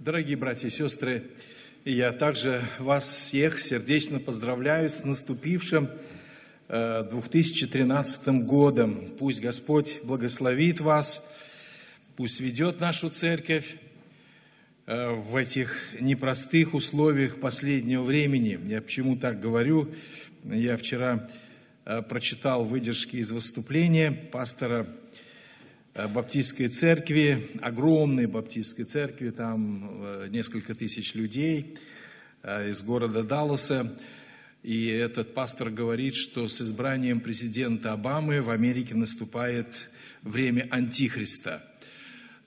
Дорогие братья и сестры, я также вас всех сердечно поздравляю с наступившим 2013 э, годом. Пусть Господь благословит вас, пусть ведет нашу церковь э, в этих непростых условиях последнего времени. Я почему так говорю? Я вчера э, прочитал выдержки из выступления пастора баптистской церкви, огромной баптистской церкви, там э, несколько тысяч людей э, из города Далласа. И этот пастор говорит, что с избранием президента Обамы в Америке наступает время антихриста.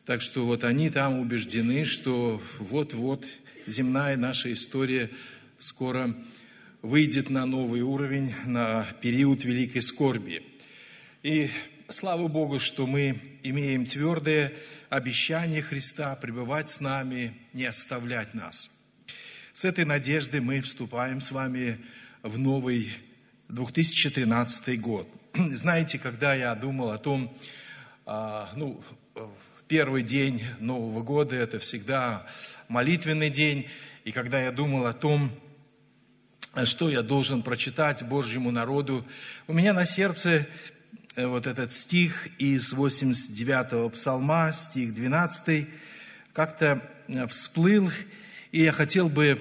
Так что вот они там убеждены, что вот-вот земная наша история скоро выйдет на новый уровень, на период великой скорби. И Слава Богу, что мы имеем твердое обещание Христа пребывать с нами, не оставлять нас. С этой надеждой мы вступаем с вами в новый 2013 год. Знаете, когда я думал о том, а, ну, первый день Нового года – это всегда молитвенный день, и когда я думал о том, что я должен прочитать Божьему народу, у меня на сердце вот этот стих из 89-го псалма, стих 12, как-то э, всплыл, и я хотел бы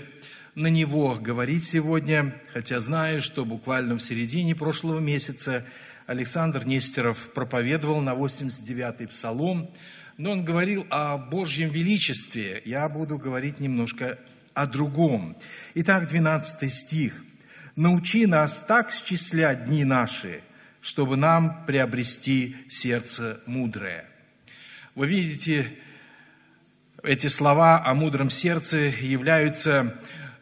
на него говорить сегодня, хотя знаю, что буквально в середине прошлого месяца Александр Нестеров проповедовал на 89-й псалом, но он говорил о Божьем величестве. Я буду говорить немножко о другом. Итак, 12 стих. «Научи нас так счислять дни наши, чтобы нам приобрести сердце мудрое. Вы видите, эти слова о мудром сердце являются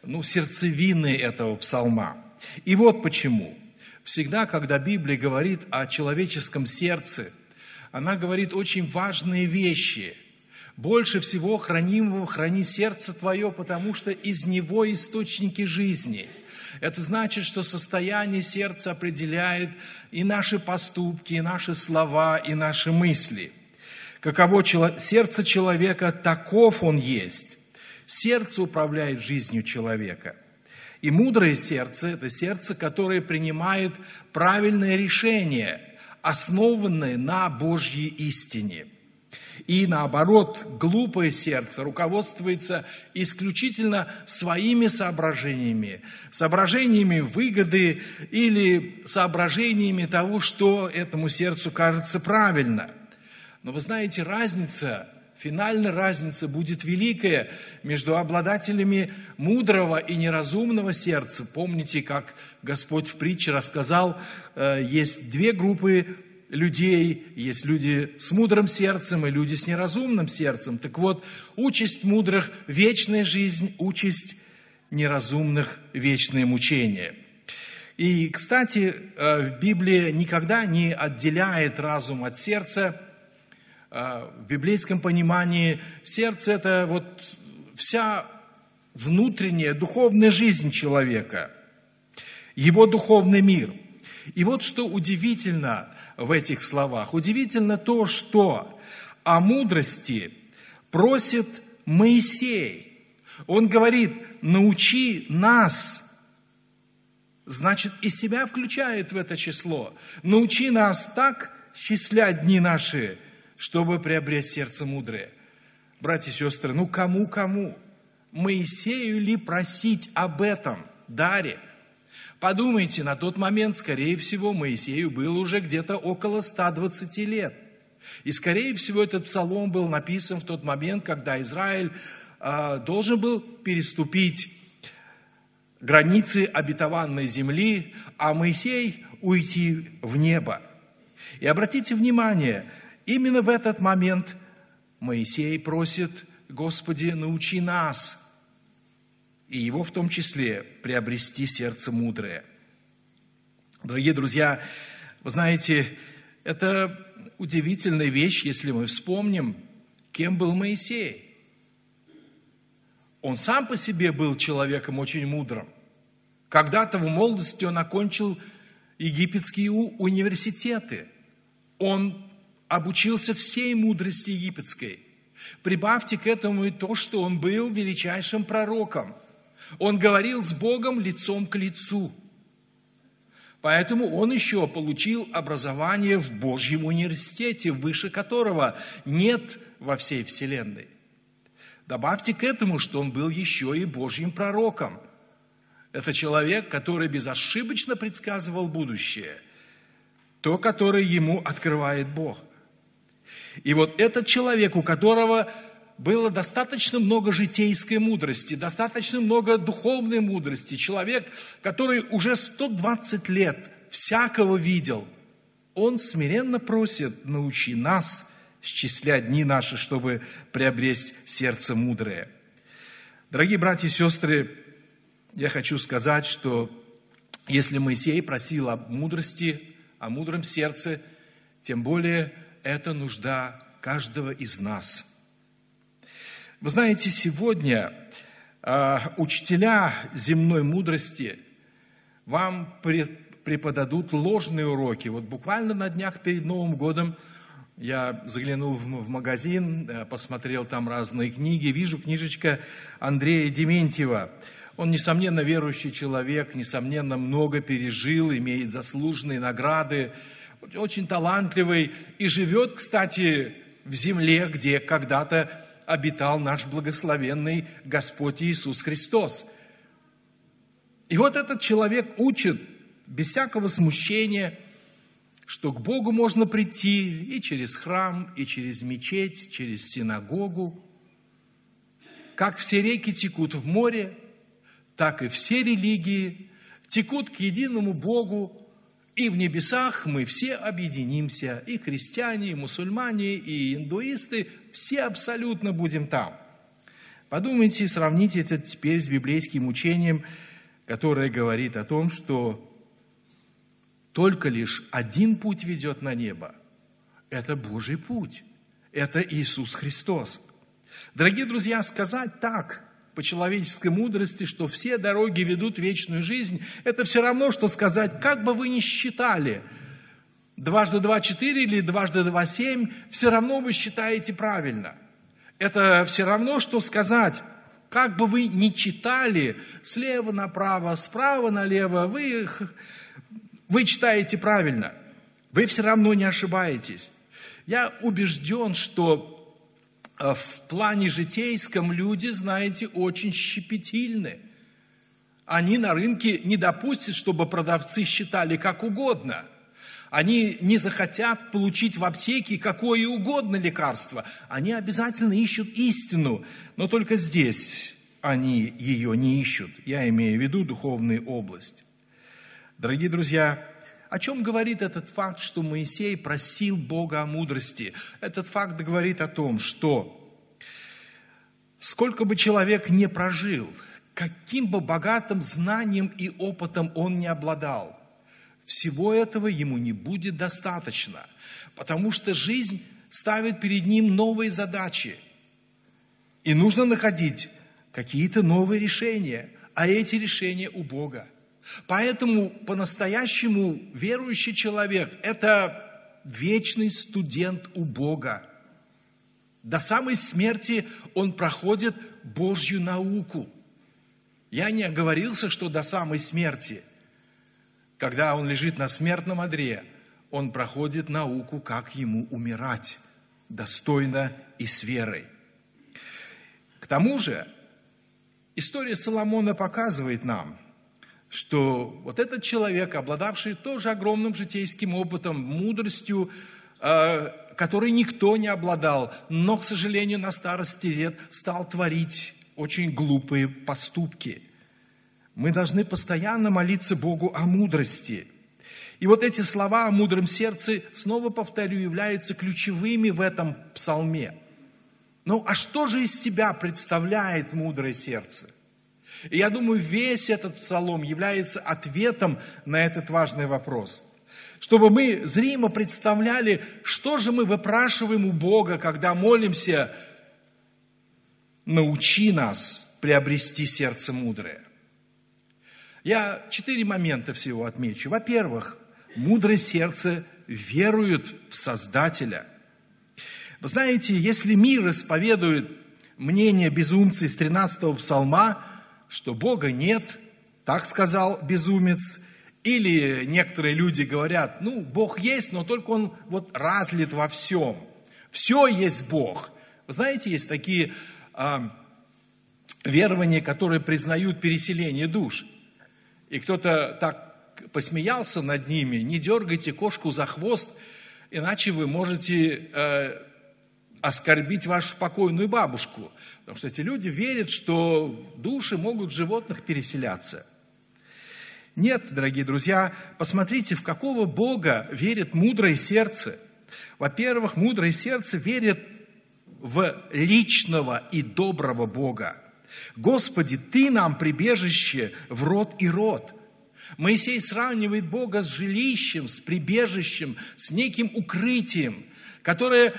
ну, сердцевиной этого псалма. И вот почему. Всегда, когда Библия говорит о человеческом сердце, она говорит очень важные вещи. Больше всего хранимого храни сердце твое, потому что из него источники жизни – это значит, что состояние сердца определяет и наши поступки, и наши слова, и наши мысли. Каково сердце человека, таков он есть. Сердце управляет жизнью человека. И мудрое сердце – это сердце, которое принимает правильное решение, основанное на Божьей истине – и наоборот, глупое сердце руководствуется исключительно своими соображениями, соображениями выгоды или соображениями того, что этому сердцу кажется правильно. Но вы знаете, разница Финальная разница будет великая между обладателями мудрого и неразумного сердца. Помните, как Господь в притче рассказал, э, есть две группы людей, есть люди с мудрым сердцем и люди с неразумным сердцем. Так вот, участь мудрых – вечная жизнь, участь неразумных – вечное мучение. И, кстати, э, в Библии никогда не отделяет разум от сердца. Э, в библейском понимании сердце – это вот вся внутренняя духовная жизнь человека, его духовный мир. И вот что удивительно – в этих словах. Удивительно то, что о мудрости просит Моисей. Он говорит, научи нас. Значит, и себя включает в это число. Научи нас так счислять дни наши, чтобы приобрести сердце мудрое. Братья и сестры, ну кому-кому? Моисею ли просить об этом даре? Подумайте, на тот момент, скорее всего, Моисею было уже где-то около 120 лет. И, скорее всего, этот псалом был написан в тот момент, когда Израиль э, должен был переступить границы обетованной земли, а Моисей уйти в небо. И обратите внимание, именно в этот момент Моисей просит, Господи, научи нас – и его в том числе приобрести сердце мудрое. Дорогие друзья, вы знаете, это удивительная вещь, если мы вспомним, кем был Моисей. Он сам по себе был человеком очень мудрым. Когда-то в молодости он окончил египетские университеты. Он обучился всей мудрости египетской. Прибавьте к этому и то, что он был величайшим пророком. Он говорил с Богом лицом к лицу. Поэтому он еще получил образование в Божьем университете, выше которого нет во всей Вселенной. Добавьте к этому, что он был еще и Божьим пророком. Это человек, который безошибочно предсказывал будущее, то, которое ему открывает Бог. И вот этот человек, у которого было достаточно много житейской мудрости, достаточно много духовной мудрости, человек, который уже 120 лет всякого видел, он смиренно просит, научи нас счислять дни наши, чтобы приобрести сердце мудрое. Дорогие братья и сестры, я хочу сказать, что если Моисей просил о мудрости, о мудром сердце, тем более это нужда каждого из нас. Вы знаете, сегодня э, учителя земной мудрости вам преподадут ложные уроки. Вот буквально на днях перед Новым годом я заглянул в, магазин, э, посмотрел там разные книги, вижу книжечка Андрея Дементьева. Он, несомненно, верующий человек, несомненно, много пережил, имеет заслуженные награды, очень талантливый и живет, кстати, в земле, где когда-то обитал наш благословенный Господь Иисус Христос. И вот этот человек учит без всякого смущения, что к Богу можно прийти и через храм, и через мечеть, через синагогу. Как все реки текут в море, так и все религии текут к единому Богу, и в небесах мы все объединимся, и христиане, и мусульмане, и индуисты, все абсолютно будем там. Подумайте сравните это теперь с библейским учением, которое говорит о том, что только лишь один путь ведет на небо. Это Божий путь. Это Иисус Христос. Дорогие друзья, сказать так – по человеческой мудрости, что все дороги ведут в вечную жизнь, это все равно, что сказать, как бы вы ни считали, дважды два – четыре или дважды два – семь, все равно вы считаете правильно. Это все равно, что сказать, как бы вы ни читали слева направо, справа налево, вы, вы читаете правильно. Вы все равно не ошибаетесь. Я убежден, что в плане житейском люди, знаете, очень щепетильны. Они на рынке не допустят, чтобы продавцы считали как угодно. Они не захотят получить в аптеке какое угодно лекарство. Они обязательно ищут истину, но только здесь они ее не ищут. Я имею в виду духовную область. Дорогие друзья, о чем говорит этот факт, что Моисей просил Бога о мудрости? Этот факт говорит о том, что сколько бы человек не прожил, каким бы богатым знанием и опытом он не обладал, всего этого ему не будет достаточно, потому что жизнь ставит перед ним новые задачи. И нужно находить какие-то новые решения, а эти решения у Бога – Поэтому по-настоящему верующий человек – это вечный студент у Бога. До самой смерти он проходит Божью науку. Я не оговорился, что до самой смерти, когда он лежит на смертном одре, он проходит науку, как ему умирать достойно и с верой. К тому же, история Соломона показывает нам – что вот этот человек, обладавший тоже огромным житейским опытом, мудростью, э, которой никто не обладал, но, к сожалению, на старости лет стал творить очень глупые поступки. Мы должны постоянно молиться Богу о мудрости. И вот эти слова о мудром сердце, снова повторю, являются ключевыми в этом псалме. Ну а что же из себя представляет мудрое сердце? И я думаю, весь этот псалом является ответом на этот важный вопрос. Чтобы мы зримо представляли, что же мы выпрашиваем у Бога, когда молимся, научи нас приобрести сердце мудрое. Я четыре момента всего отмечу. Во-первых, мудрое сердце верует в Создателя. Вы знаете, если мир исповедует мнение безумца из 13-го псалма, что Бога нет, так сказал безумец, или некоторые люди говорят, ну, Бог есть, но только Он вот разлит во всем. Все есть Бог. Вы знаете, есть такие а, верования, которые признают переселение душ. И кто-то так посмеялся над ними, не дергайте кошку за хвост, иначе вы можете э, оскорбить вашу покойную бабушку. Потому что эти люди верят, что души могут животных переселяться. Нет, дорогие друзья, посмотрите, в какого Бога верит мудрое сердце. Во-первых, мудрое сердце верит в личного и доброго Бога. Господи, Ты нам прибежище в род и род. Моисей сравнивает Бога с жилищем, с прибежищем, с неким укрытием, которое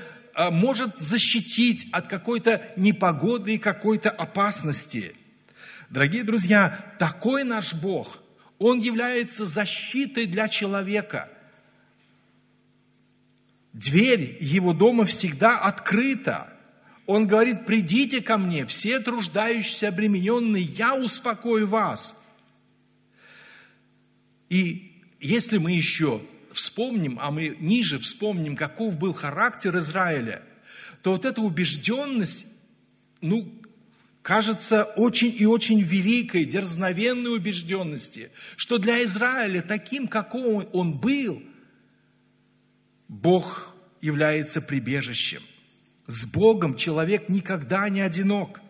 может защитить от какой-то непогоды и какой-то опасности. Дорогие друзья, такой наш Бог, Он является защитой для человека. Дверь Его дома всегда открыта. Он говорит, придите ко мне, все труждающиеся, обремененные, я успокою вас. И если мы еще вспомним, а мы ниже вспомним, каков был характер Израиля, то вот эта убежденность, ну, кажется очень и очень великой, дерзновенной убежденности, что для Израиля таким, какого он был, Бог является прибежищем. С Богом человек никогда не одинок.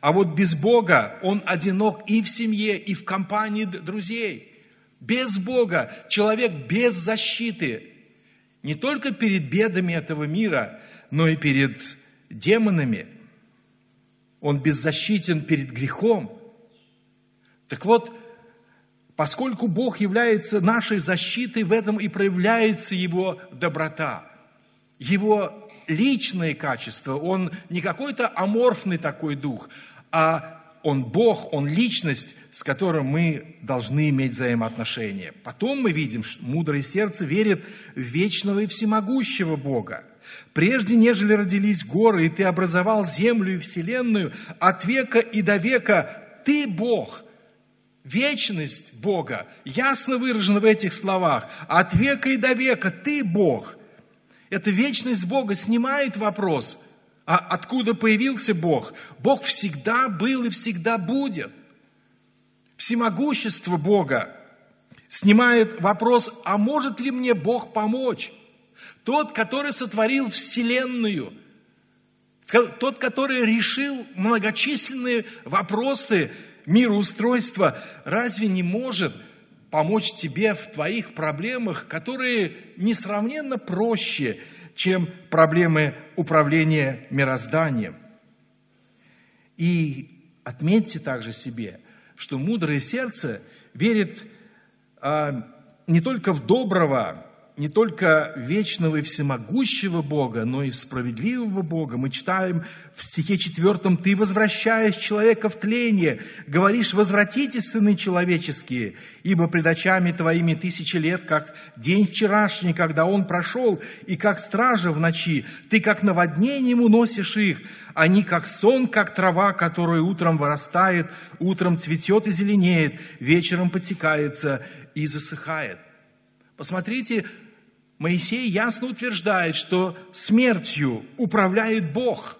А вот без Бога он одинок и в семье, и в компании друзей. Без Бога человек без защиты. Не только перед бедами этого мира, но и перед демонами. Он беззащитен перед грехом. Так вот, поскольку Бог является нашей защитой, в этом и проявляется Его доброта, Его личные качества. Он не какой-то аморфный такой дух, а он Бог, Он личность, с которой мы должны иметь взаимоотношения. Потом мы видим, что мудрое сердце верит в вечного и всемогущего Бога. Прежде, нежели родились горы, и Ты образовал землю и вселенную, от века и до века Ты Бог. Вечность Бога ясно выражена в этих словах. От века и до века Ты Бог. Эта вечность Бога снимает вопрос, а откуда появился Бог? Бог всегда был и всегда будет. Всемогущество Бога снимает вопрос, а может ли мне Бог помочь? Тот, который сотворил Вселенную, тот, который решил многочисленные вопросы мироустройства, разве не может – помочь тебе в твоих проблемах, которые несравненно проще, чем проблемы управления мирозданием. И отметьте также себе, что мудрое сердце верит а, не только в доброго, не только вечного и всемогущего Бога, но и справедливого Бога. Мы читаем в стихе четвертом, «Ты возвращаешь человека в тление, говоришь, возвратитесь, сыны человеческие, ибо пред очами твоими тысячи лет, как день вчерашний, когда он прошел, и как стража в ночи, ты как наводнением уносишь их, они как сон, как трава, которая утром вырастает, утром цветет и зеленеет, вечером потекается и засыхает». Посмотрите, Моисей ясно утверждает, что смертью управляет Бог.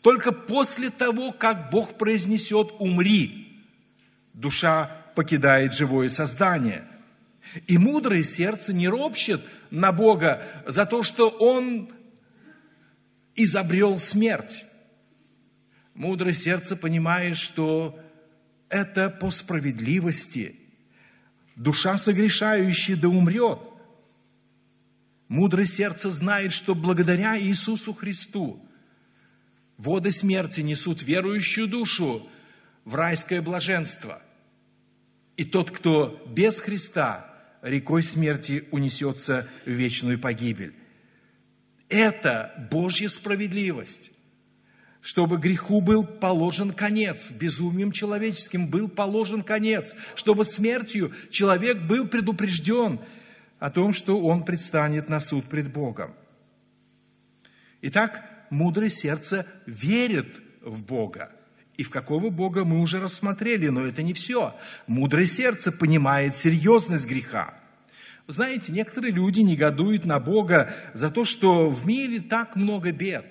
Только после того, как Бог произнесет «умри», душа покидает живое создание. И мудрое сердце не ропщет на Бога за то, что Он изобрел смерть. Мудрое сердце понимает, что это по справедливости. Душа согрешающая да умрет – Мудрое сердце знает, что благодаря Иисусу Христу воды смерти несут верующую душу в райское блаженство. И тот, кто без Христа, рекой смерти унесется в вечную погибель. Это Божья справедливость чтобы греху был положен конец, безумием человеческим был положен конец, чтобы смертью человек был предупрежден, о том, что он предстанет на суд пред Богом. Итак, мудрое сердце верит в Бога. И в какого Бога мы уже рассмотрели, но это не все. Мудрое сердце понимает серьезность греха. Знаете, некоторые люди негодуют на Бога за то, что в мире так много бед.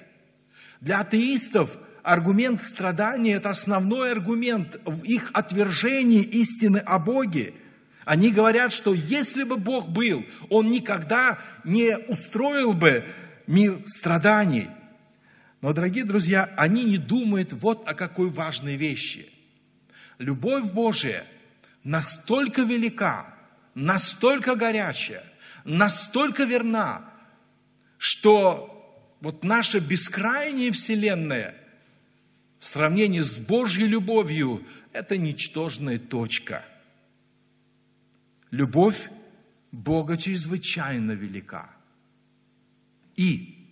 Для атеистов аргумент страдания – это основной аргумент в их отвержении истины о Боге. Они говорят, что если бы Бог был, Он никогда не устроил бы мир страданий. Но, дорогие друзья, они не думают вот о какой важной вещи. Любовь Божия настолько велика, настолько горячая, настолько верна, что вот наша бескрайняя Вселенная в сравнении с Божьей любовью – это ничтожная точка. Любовь Бога чрезвычайно велика. И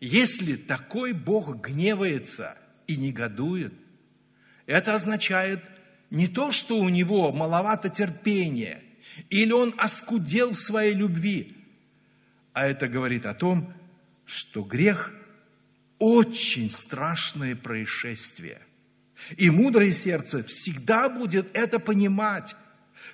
если такой Бог гневается и негодует, это означает не то, что у него маловато терпения, или он оскудел в своей любви, а это говорит о том, что грех – очень страшное происшествие. И мудрое сердце всегда будет это понимать,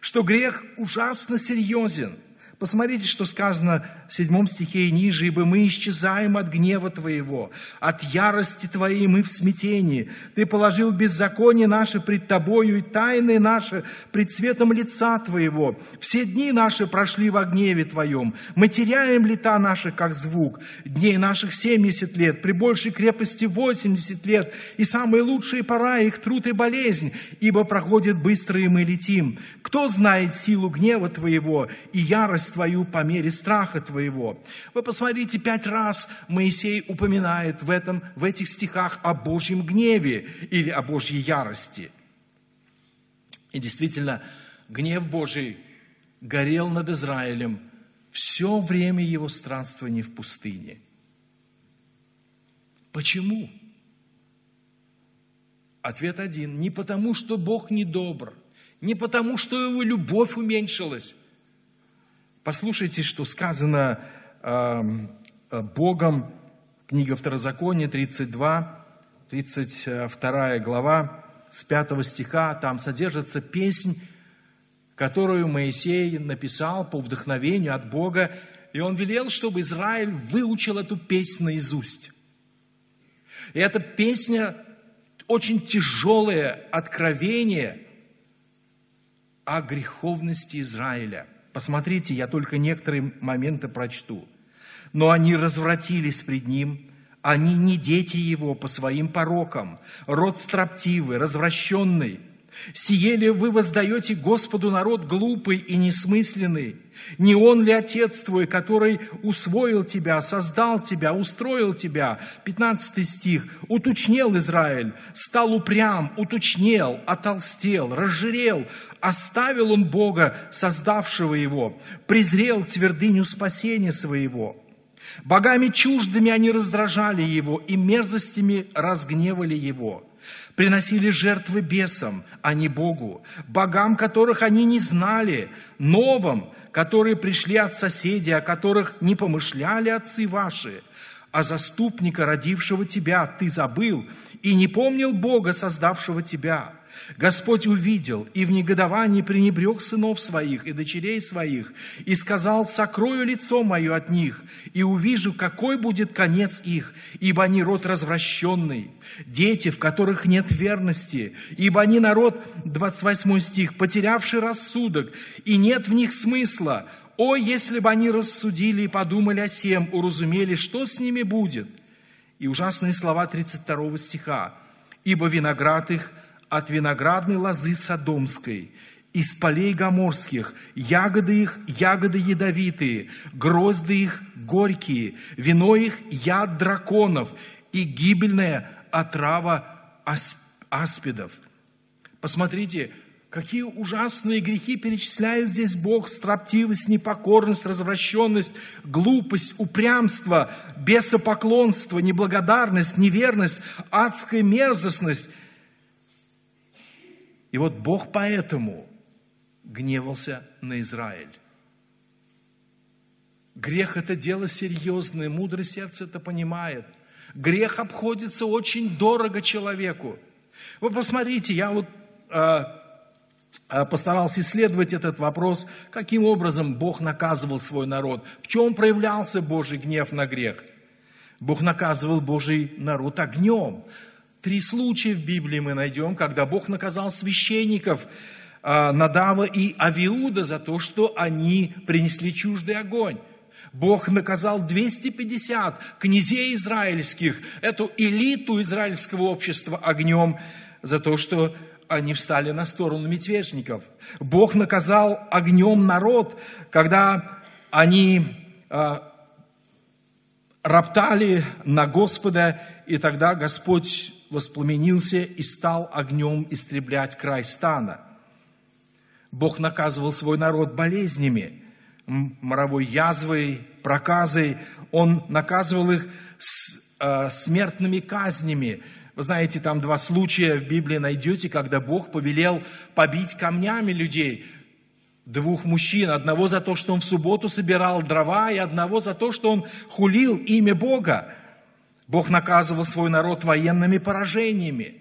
что грех ужасно серьезен – Посмотрите, что сказано в седьмом стихе и ниже. «Ибо мы исчезаем от гнева Твоего, от ярости Твоей мы в смятении. Ты положил беззаконие наше пред Тобою и тайны наши пред светом лица Твоего. Все дни наши прошли во гневе Твоем. Мы теряем лета наши, как звук. Дней наших семьдесят лет, при большей крепости восемьдесят лет. И самые лучшие пора их труд и болезнь, ибо проходит быстро, и мы летим. Кто знает силу гнева Твоего и ярость твою по мере страха твоего. Вы посмотрите, пять раз Моисей упоминает в, этом, в этих стихах о Божьем гневе или о Божьей ярости. И действительно, гнев Божий горел над Израилем все время его странствования в пустыне. Почему? Ответ один. Не потому, что Бог недобр, не потому, что его любовь уменьшилась, Послушайте, что сказано эм, э, Богом, книга Второзакония, 32, 32 глава, с 5 стиха, там содержится песнь, которую Моисей написал по вдохновению от Бога, и он велел, чтобы Израиль выучил эту песнь наизусть. И эта песня очень тяжелое откровение о греховности Израиля – Посмотрите, я только некоторые моменты прочту. Но они развратились пред ним, они не дети его по своим порокам, род строптивый, развращенный – Сиели вы воздаете Господу народ глупый и несмысленный. Не Он ли Отец твой, который усвоил тебя, создал тебя, устроил тебя? 15 стих. Уточнел Израиль, стал упрям, уточнел, отолстел, разжирел. Оставил он Бога, создавшего его, презрел твердыню спасения своего. Богами чуждыми они раздражали его и мерзостями разгневали его приносили жертвы бесам, а не Богу, богам, которых они не знали, новым, которые пришли от соседей, о которых не помышляли отцы ваши, а заступника, родившего тебя, ты забыл и не помнил Бога, создавшего тебя – Господь увидел и в негодовании пренебрег сынов своих и дочерей своих, и сказал, сокрою лицо мое от них, и увижу, какой будет конец их, ибо они род развращенный, дети, в которых нет верности, ибо они народ, 28 стих, потерявший рассудок, и нет в них смысла. О, если бы они рассудили и подумали о сем, уразумели, что с ними будет. И ужасные слова 32 стиха. Ибо виноград их – от виноградной лозы Содомской, из полей гоморских, ягоды их, ягоды ядовитые, грозды их горькие, вино их яд драконов и гибельная отрава аспидов. Посмотрите, какие ужасные грехи перечисляет здесь Бог, строптивость, непокорность, развращенность, глупость, упрямство, бесопоклонство, неблагодарность, неверность, адская мерзостность – и вот Бог поэтому гневался на Израиль. Грех – это дело серьезное, мудрое сердце это понимает. Грех обходится очень дорого человеку. Вы посмотрите, я вот э, постарался исследовать этот вопрос, каким образом Бог наказывал свой народ, в чем проявлялся Божий гнев на грех. Бог наказывал Божий народ огнем. Три случая в Библии мы найдем, когда Бог наказал священников Надава и Авиуда за то, что они принесли чуждый огонь. Бог наказал 250 князей израильских, эту элиту израильского общества огнем за то, что они встали на сторону мятежников. Бог наказал огнем народ, когда они э, роптали на Господа, и тогда Господь воспламенился и стал огнем истреблять край стана. Бог наказывал свой народ болезнями – моровой язвой, проказой. Он наказывал их с, э, смертными казнями. Вы знаете, там два случая в Библии найдете, когда Бог повелел побить камнями людей. Двух мужчин, одного за то, что он в субботу собирал дрова, и одного за то, что он хулил имя Бога. Бог наказывал свой народ военными поражениями.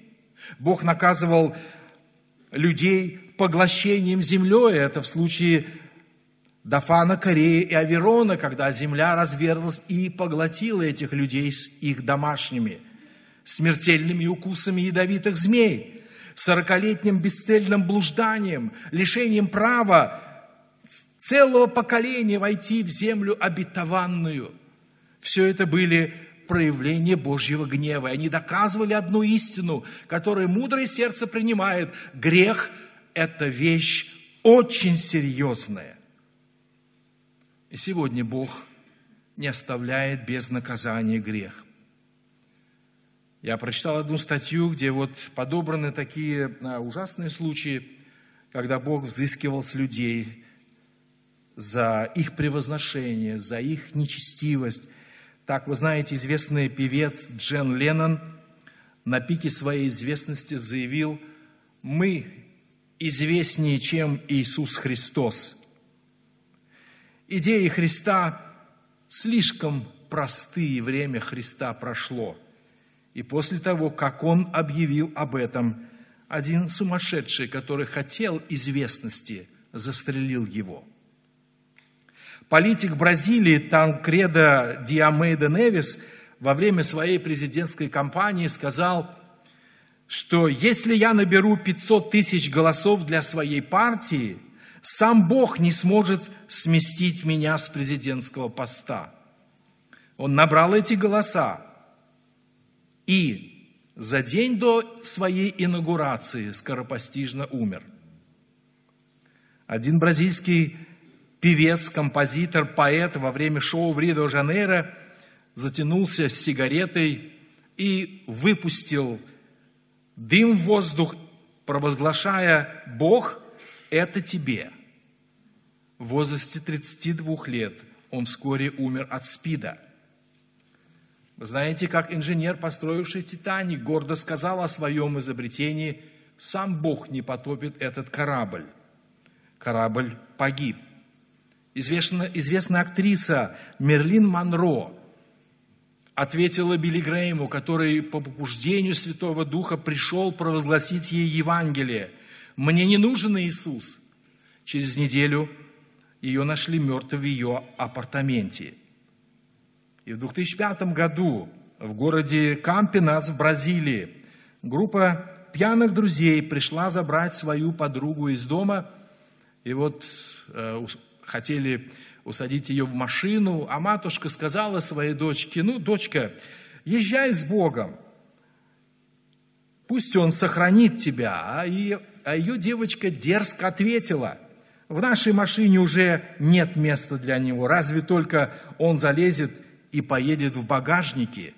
Бог наказывал людей поглощением землей. Это в случае Дафана, Корея и Аверона, когда земля разверзлась и поглотила этих людей с их домашними, смертельными укусами ядовитых змей, сорокалетним бесцельным блужданием, лишением права целого поколения войти в землю обетованную. Все это были проявления Божьего гнева. И они доказывали одну истину, которую мудрое сердце принимает. Грех – это вещь очень серьезная. И сегодня Бог не оставляет без наказания грех. Я прочитал одну статью, где вот подобраны такие а, ужасные случаи, когда Бог взыскивал с людей за их превозношение, за их нечестивость. Так, вы знаете, известный певец Джен Леннон на пике своей известности заявил, мы известнее, чем Иисус Христос – идеи Христа слишком простые, время Христа прошло. И после того, как он объявил об этом, один сумасшедший, который хотел известности, застрелил его. Политик Бразилии Танкреда Диамейда Невис во время своей президентской кампании сказал, что если я наберу 500 тысяч голосов для своей партии – сам Бог не сможет сместить меня с президентского поста. Он набрал эти голоса и за день до своей инаугурации скоропостижно умер. Один бразильский певец, композитор, поэт во время шоу в Рио-де-Жанейро затянулся с сигаретой и выпустил дым в воздух, провозглашая «Бог это тебе. В возрасте 32 лет он вскоре умер от СПИДа. Вы знаете, как инженер, построивший «Титаник», гордо сказал о своем изобретении, сам Бог не потопит этот корабль. Корабль погиб. Известна, известная актриса Мерлин Монро ответила Билли Грейму, который по побуждению Святого Духа пришел провозгласить ей Евангелие – мне не нужен Иисус. Через неделю ее нашли мертвой в ее апартаменте. И в 2005 году в городе Кампинас в Бразилии группа пьяных друзей пришла забрать свою подругу из дома. И вот э, хотели усадить ее в машину, а матушка сказала своей дочке, ну, дочка, езжай с Богом, пусть Он сохранит тебя. А и а ее девочка дерзко ответила, в нашей машине уже нет места для него, разве только он залезет и поедет в багажнике.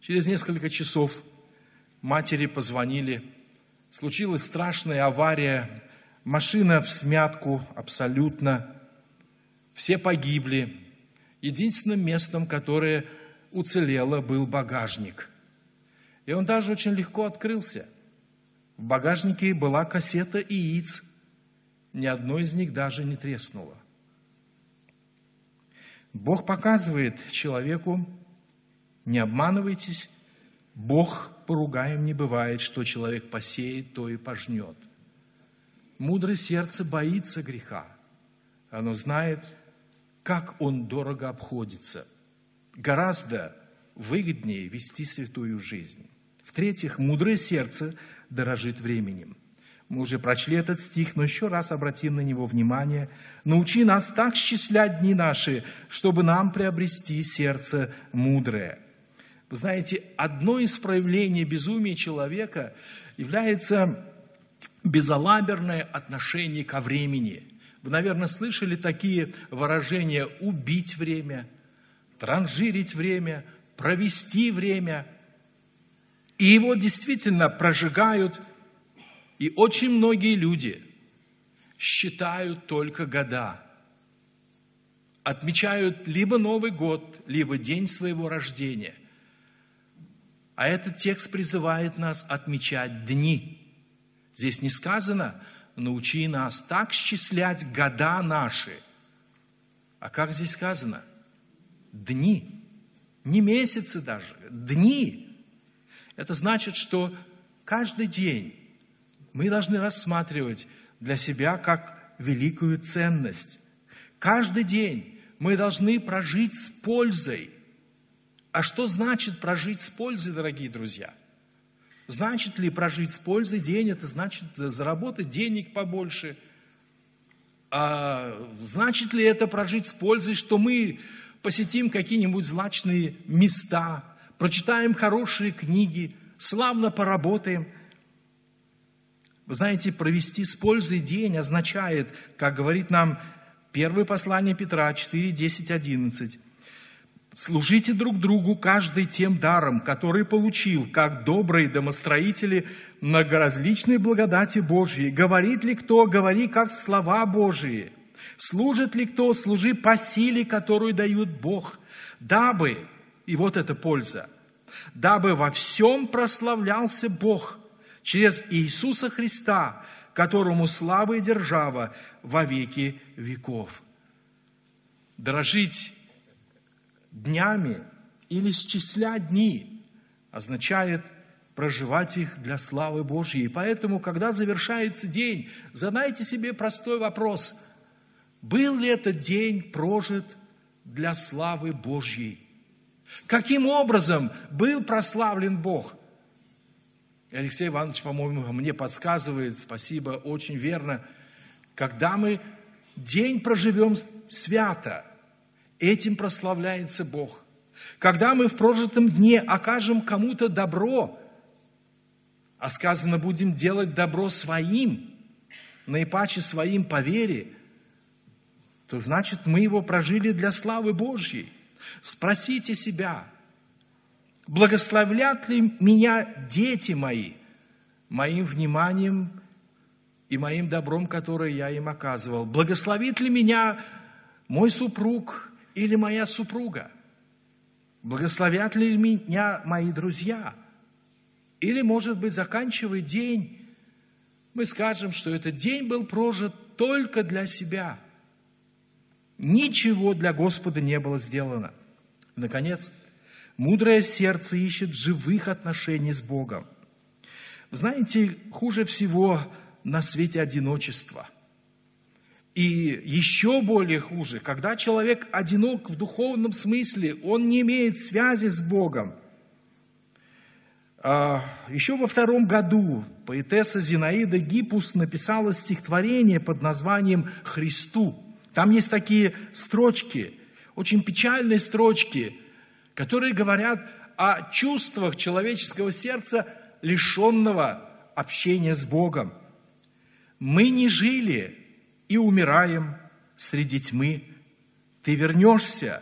Через несколько часов матери позвонили, случилась страшная авария, машина в смятку абсолютно, все погибли. Единственным местом, которое уцелело, был багажник. И он даже очень легко открылся – в багажнике была кассета яиц. Ни одно из них даже не треснуло. Бог показывает человеку Не обманывайтесь, Бог поругаем не бывает, что человек посеет, то и пожнет. Мудрое сердце боится греха. Оно знает, как он дорого обходится. Гораздо выгоднее вести святую жизнь. В-третьих, мудрое сердце дорожит временем. Мы уже прочли этот стих, но еще раз обратим на него внимание. «Научи нас так счислять дни наши, чтобы нам приобрести сердце мудрое». Вы знаете, одно из проявлений безумия человека является безалаберное отношение ко времени. Вы, наверное, слышали такие выражения «убить время», «транжирить время», «провести время». И его действительно прожигают, и очень многие люди считают только года, отмечают либо Новый год, либо день своего рождения – а этот текст призывает нас отмечать дни. Здесь не сказано «научи нас так счислять года наши». А как здесь сказано? Дни. Не месяцы даже, дни. Это значит, что каждый день мы должны рассматривать для себя как великую ценность. Каждый день мы должны прожить с пользой – а что значит прожить с пользой, дорогие друзья? Значит ли прожить с пользой день, это значит заработать денег побольше? А значит ли это прожить с пользой, что мы посетим какие-нибудь злачные места, прочитаем хорошие книги, славно поработаем? Вы знаете, провести с пользой день означает, как говорит нам первое послание Петра 4, 10, 11, Служите друг другу каждый тем даром, который получил, как добрые домостроители многоразличной благодати Божьей. Говорит ли кто, говори как слова Божии. Служит ли кто, служи по силе, которую дает Бог, дабы, и вот эта польза, дабы во всем прославлялся Бог через Иисуса Христа, которому слава и держава во веки веков. Дорожить днями или счислять дни означает проживать их для славы Божьей. И поэтому, когда завершается день, задайте себе простой вопрос. Был ли этот день прожит для славы Божьей? Каким образом был прославлен Бог? Алексей Иванович, по-моему, мне подсказывает, спасибо, очень верно, когда мы день проживем свято – Этим прославляется Бог. Когда мы в прожитом дне окажем кому-то добро, а сказано, будем делать добро своим, наипаче своим по вере, то значит, мы его прожили для славы Божьей. Спросите себя, благословлят ли меня дети мои моим вниманием и моим добром, которое я им оказывал? Благословит ли меня мой супруг или моя супруга? Благословят ли меня мои друзья? Или, может быть, заканчивая день, мы скажем, что этот день был прожит только для себя. Ничего для Господа не было сделано. Наконец, мудрое сердце ищет живых отношений с Богом. знаете, хуже всего на свете одиночество – и еще более хуже, когда человек одинок в духовном смысле, он не имеет связи с Богом. А, еще во втором году поэтесса Зинаида Гипус написала стихотворение под названием «Христу». Там есть такие строчки, очень печальные строчки, которые говорят о чувствах человеческого сердца, лишенного общения с Богом. Мы не жили и умираем среди тьмы. Ты вернешься,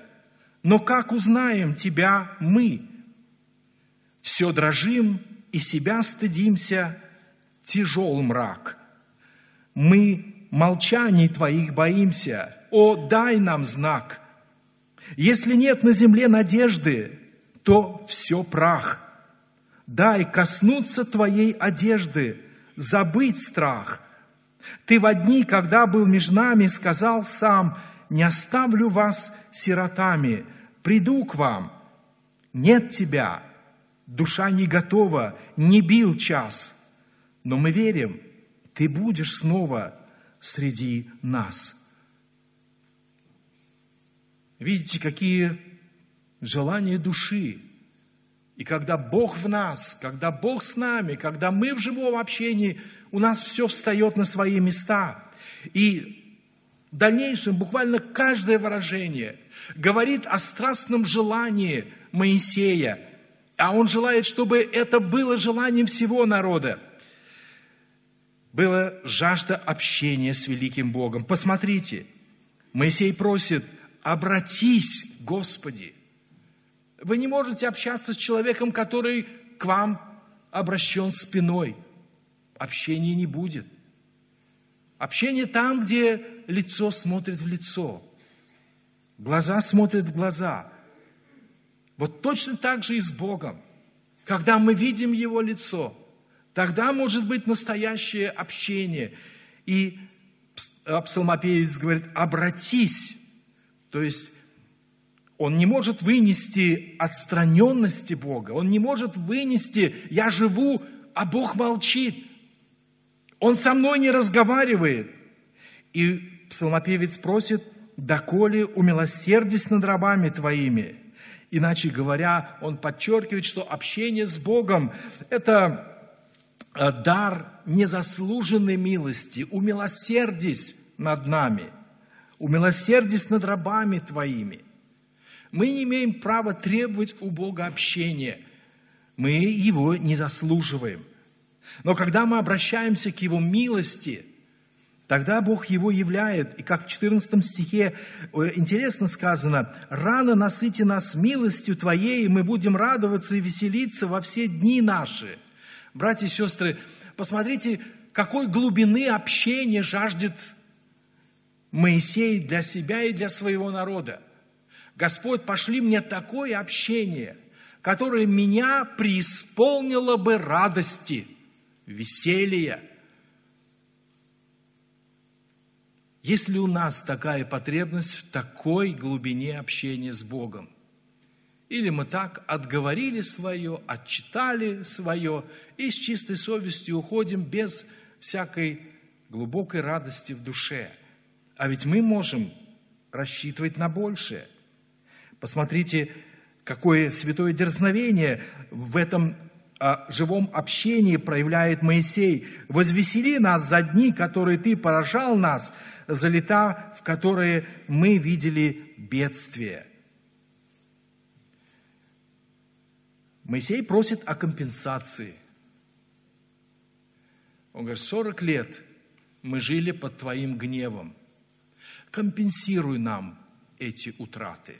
но как узнаем тебя мы? Все дрожим и себя стыдимся, тяжел мрак. Мы молчаний твоих боимся, о, дай нам знак. Если нет на земле надежды, то все прах. Дай коснуться твоей одежды, забыть страх – ты в дни, когда был между нами, сказал сам, не оставлю вас сиротами, приду к вам. Нет тебя, душа не готова, не бил час, но мы верим, ты будешь снова среди нас. Видите, какие желания души. И когда Бог в нас, когда Бог с нами, когда мы в живом общении, у нас все встает на свои места. И в дальнейшем буквально каждое выражение говорит о страстном желании Моисея. А он желает, чтобы это было желанием всего народа. Была жажда общения с великим Богом. Посмотрите, Моисей просит, обратись, Господи. Вы не можете общаться с человеком, который к вам обращен спиной. Общения не будет. Общение там, где лицо смотрит в лицо, глаза смотрят в глаза. Вот точно так же и с Богом. Когда мы видим Его лицо, тогда может быть настоящее общение. И псалмопевец говорит, обратись. То есть он не может вынести отстраненности Бога, он не может вынести «я живу, а Бог молчит». Он со мной не разговаривает. И псалмопевец просит, «Доколе умилосердись над рабами твоими». Иначе говоря, он подчеркивает, что общение с Богом – это э, дар незаслуженной милости. Умилосердись над нами, умилосердись над рабами твоими. Мы не имеем права требовать у Бога общения. Мы его не заслуживаем. Но когда мы обращаемся к Его милости, тогда Бог его являет. И как в 14 стихе э, интересно сказано, «Рано насыти нас милостью Твоей, и мы будем радоваться и веселиться во все дни наши». Братья и сестры, посмотрите, какой глубины общения жаждет Моисей для себя и для своего народа. Господь, пошли мне такое общение, которое меня преисполнило бы радости – веселья. Есть ли у нас такая потребность в такой глубине общения с Богом? Или мы так отговорили свое, отчитали свое и с чистой совестью уходим без всякой глубокой радости в душе. А ведь мы можем рассчитывать на большее. Посмотрите, какое святое дерзновение в этом о живом общении проявляет Моисей. «Возвесели нас за дни, которые ты поражал нас, за лета, в которые мы видели бедствие». Моисей просит о компенсации. Он говорит, 40 лет мы жили под твоим гневом. Компенсируй нам эти утраты.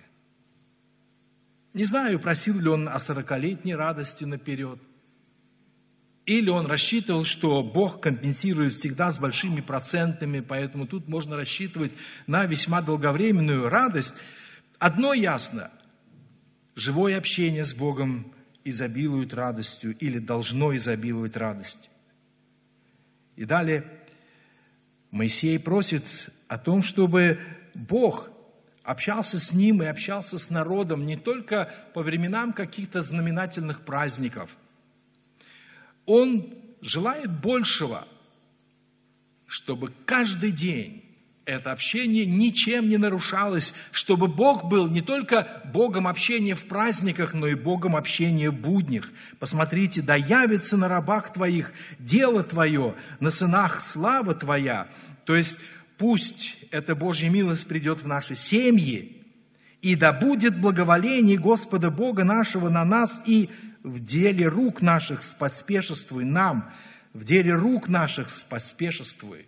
Не знаю, просил ли он о сорокалетней радости наперед – или он рассчитывал, что Бог компенсирует всегда с большими процентами, поэтому тут можно рассчитывать на весьма долговременную радость. Одно ясно, живое общение с Богом изобилует радостью или должно изобиловать радостью. И далее Моисей просит о том, чтобы Бог общался с ним и общался с народом не только по временам каких-то знаменательных праздников – он желает большего, чтобы каждый день это общение ничем не нарушалось, чтобы Бог был не только Богом общения в праздниках, но и Богом общения в буднях. Посмотрите, да явится на рабах твоих дело твое, на сынах слава твоя. То есть пусть эта Божья милость придет в наши семьи, и да будет благоволение Господа Бога нашего на нас и в деле рук наших споспешествуй нам, в деле рук наших споспешествуй.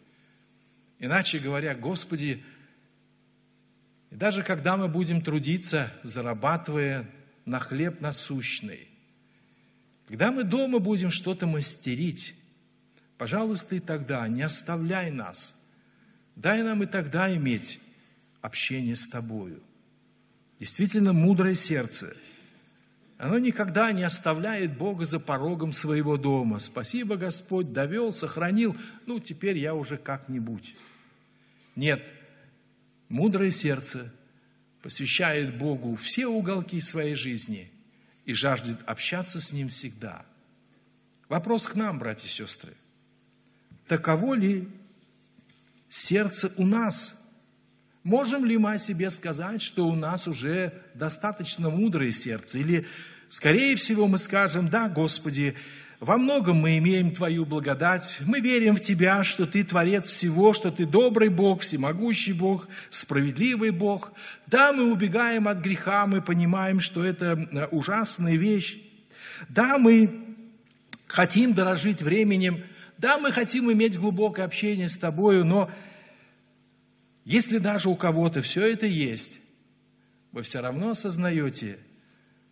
Иначе говоря, Господи, даже когда мы будем трудиться, зарабатывая на хлеб насущный, когда мы дома будем что-то мастерить, пожалуйста, и тогда не оставляй нас. Дай нам и тогда иметь общение с Тобою. Действительно, мудрое сердце – оно никогда не оставляет Бога за порогом своего дома. Спасибо, Господь, довел, сохранил, ну, теперь я уже как-нибудь. Нет, мудрое сердце посвящает Богу все уголки своей жизни и жаждет общаться с Ним всегда. Вопрос к нам, братья и сестры. Таково ли сердце у нас? Можем ли мы о себе сказать, что у нас уже достаточно мудрое сердце? Или, скорее всего, мы скажем, да, Господи, во многом мы имеем Твою благодать, мы верим в Тебя, что Ты Творец всего, что Ты добрый Бог, всемогущий Бог, справедливый Бог. Да, мы убегаем от греха, мы понимаем, что это э, ужасная вещь. Да, мы хотим дорожить временем, да, мы хотим иметь глубокое общение с Тобою, но если даже у кого-то все это есть, вы все равно осознаете,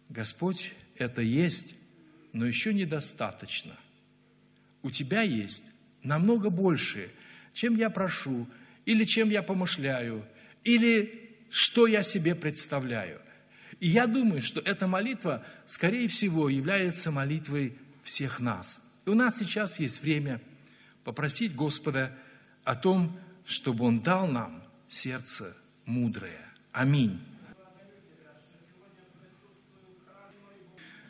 Господь, это есть, но еще недостаточно. У тебя есть намного больше, чем я прошу, или чем я помышляю, или что я себе представляю. И я думаю, что эта молитва, скорее всего, является молитвой всех нас. И у нас сейчас есть время попросить Господа о том, чтобы Он дал нам сердце мудрое. Аминь.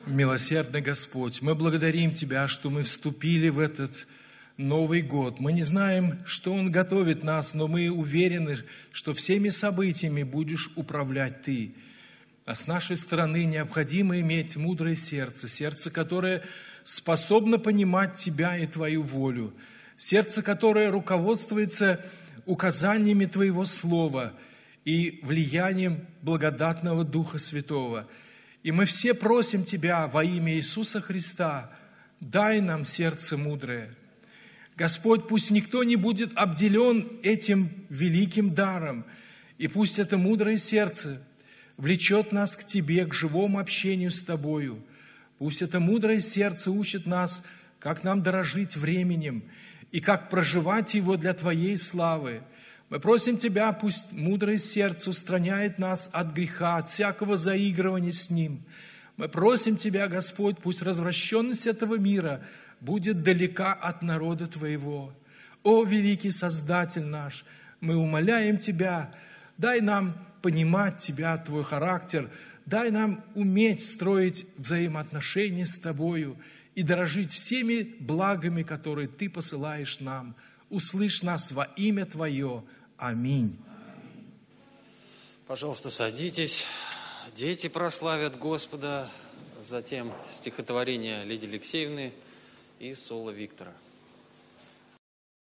Милосердный Господь, мы благодарим Тебя, что мы вступили в этот Новый год. Мы не знаем, что Он готовит нас, но мы уверены, что всеми событиями будешь управлять Ты. А с нашей стороны необходимо иметь мудрое сердце, сердце, которое способно понимать Тебя и Твою волю, сердце, которое руководствуется указаниями Твоего Слова и влиянием благодатного Духа Святого – и мы все просим Тебя во имя Иисуса Христа, дай нам сердце мудрое. Господь, пусть никто не будет обделен этим великим даром, и пусть это мудрое сердце влечет нас к Тебе, к живому общению с Тобою. Пусть это мудрое сердце учит нас, как нам дорожить временем и как проживать его для Твоей славы – мы просим Тебя, пусть мудрое сердце устраняет нас от греха, от всякого заигрывания с Ним. Мы просим Тебя, Господь, пусть развращенность этого мира будет далека от народа Твоего. О, великий Создатель наш, мы умоляем Тебя, дай нам понимать Тебя, Твой характер, дай нам уметь строить взаимоотношения с Тобою и дорожить всеми благами, которые Ты посылаешь нам. Услышь нас во имя Твое. Аминь. Пожалуйста, садитесь. Дети прославят Господа. Затем стихотворение Лидии Алексеевны и соло Виктора.